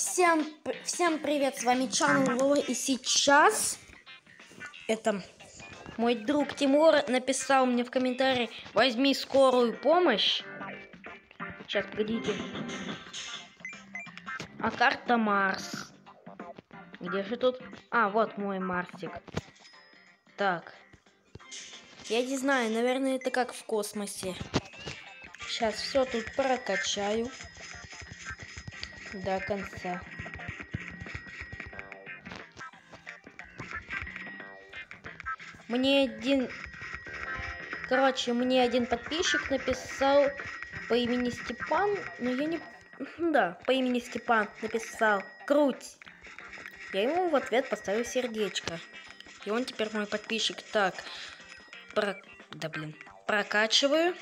Всем, всем привет, с вами Чан Лола, и сейчас это мой друг Тимур написал мне в комментарии, возьми скорую помощь. Сейчас, погодите. А карта Марс. Где же тут? А, вот мой Марсик. Так. Я не знаю, наверное, это как в космосе. Сейчас все тут прокачаю до конца. Мне один... Короче, мне один подписчик написал по имени Степан, но я не... Да, по имени Степан написал «Круть». Я ему в ответ поставил сердечко. И он теперь мой подписчик. Так, про... да блин, прокачиваю.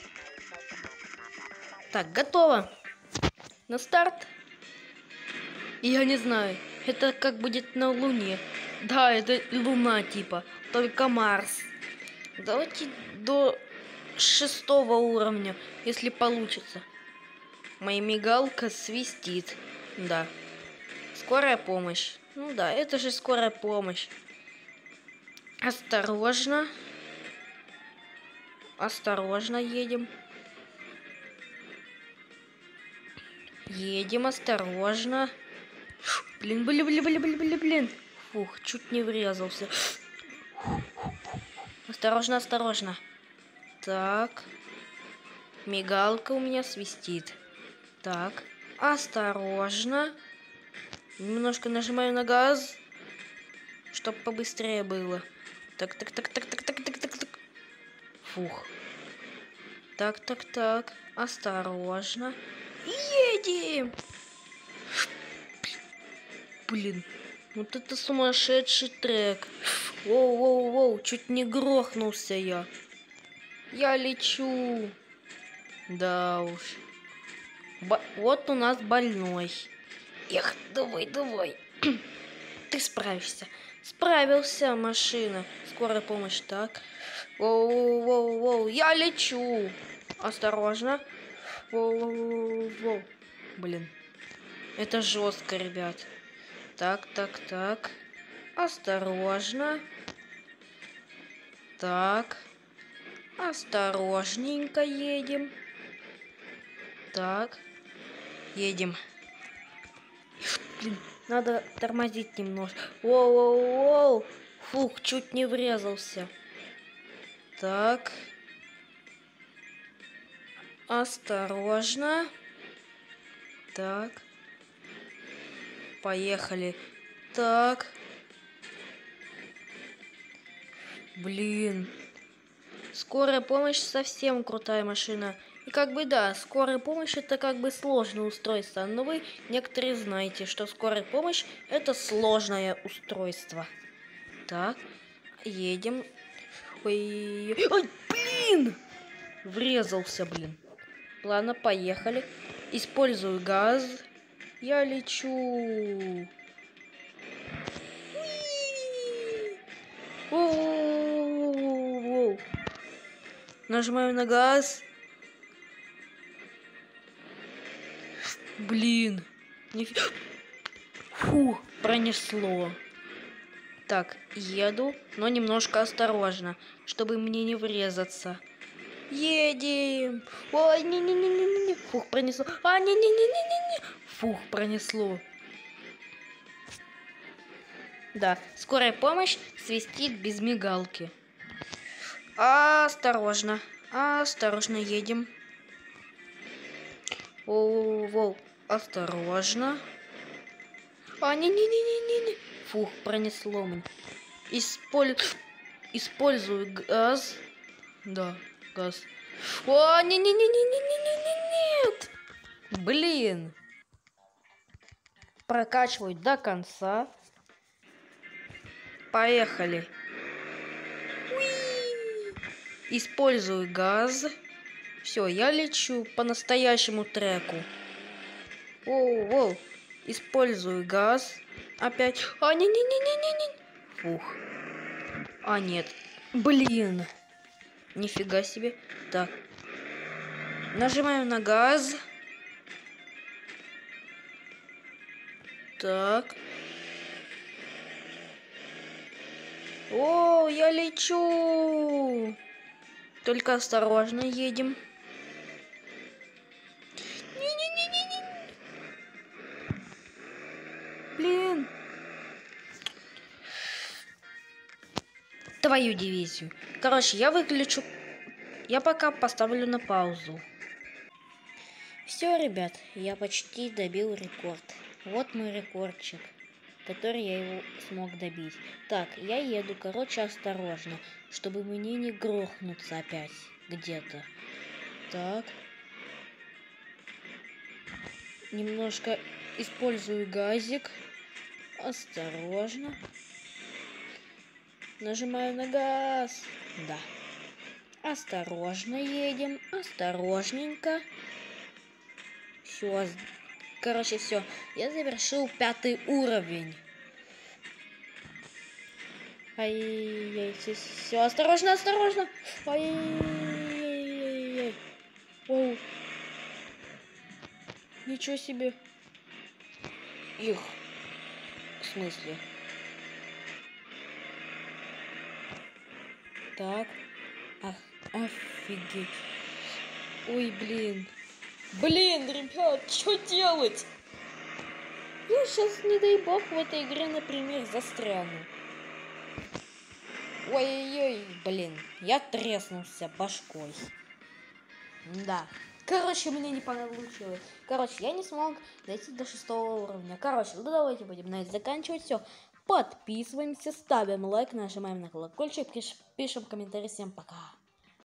Так, готово. На старт. Я не знаю, это как будет на Луне. Да, это Луна типа, только Марс. Давайте до шестого уровня, если получится. Моя мигалка свистит. Да. Скорая помощь. Ну да, это же скорая помощь. Осторожно. Осторожно едем. Едем осторожно. Блин, блин, блин, блин, блин, блин, блин. Фух, чуть не врезался. Осторожно, осторожно. Так. Мигалка у меня свистит. Так. Осторожно. Немножко нажимаю на газ, чтобы побыстрее было. Так, так, так, так, так, так, так, так, так. Фух. Так, так, так. Осторожно. Едем! Блин, вот это сумасшедший трек. Воу-воу-воу, чуть не грохнулся я. Я лечу. Да уж. Б вот у нас больной. Эх, давай, давай. Ты справишься. Справился, машина. Скорая помощь, так. Воу-воу-воу, я лечу. Осторожно. Воу-воу-воу. Блин. Это жестко, ребят. Так, так, так. Осторожно. Так. Осторожненько едем. Так. Едем. Надо тормозить немножко. Воу-воу-воу. Фух, чуть не врезался. Так. Осторожно. Так. Поехали. Так. Блин. Скорая помощь совсем крутая машина. И как бы да, скорая помощь это как бы сложное устройство. Но вы некоторые знаете, что скорая помощь это сложное устройство. Так, едем. Ой, ой, блин! Врезался, блин. Ладно, поехали. Использую газ. Я лечу. Нажимаю на газ. Блин. Фу, пронесло. Так, еду, но немножко осторожно, чтобы мне не врезаться. Едем. Ой, не-не-не-не-не. Фух, пронесло. А, не-не-не-не-не-не. Фух, пронесло. Да, скорая помощь свистит без мигалки. Осторожно. Осторожно едем. Воу-воу, осторожно. А, не-не-не-не-не. Фух, пронесло мне. Исполь... Использую газ. Да, газ. О, не-не-не-не-не-не-не-не, нет! Блин. Прокачиваю до конца. Поехали. Использую газ. Все, я лечу по настоящему треку. Оу, оу. Использую газ. Опять. А, не-не-не-не-не-не. Фух. А, нет. Блин. Нифига себе. Так. Нажимаем на газ. Так. О, я лечу. Только осторожно едем. Не-не-не-не-не. Блин. Твою дивизию. Короче, я выключу. Я пока поставлю на паузу. Все, ребят, я почти добил рекорд. Вот мой рекордчик, который я его смог добить. Так, я еду, короче, осторожно, чтобы мне не грохнуться опять где-то. Так. Немножко использую газик. Осторожно. Нажимаю на газ. Да. Осторожно едем. Осторожненько. Все. Короче, все. Я завершил пятый уровень. Ай-яй-яй. Все, осторожно, осторожно. Ай-яй-яй. Оу. Ничего себе. Их. В смысле? Так. Ах, офигеть. Ой, блин. Блин, ребят, что делать? Я сейчас, не дай бог, в этой игре, например, застряну. Ой-ой-ой, блин, я треснулся башкой. Да. Короче, мне не получилось. Короче, я не смог дойти до шестого уровня. Короче, ну давайте будем на этом заканчивать все. Подписываемся, ставим лайк, нажимаем на колокольчик, пишем комментарий. Всем пока.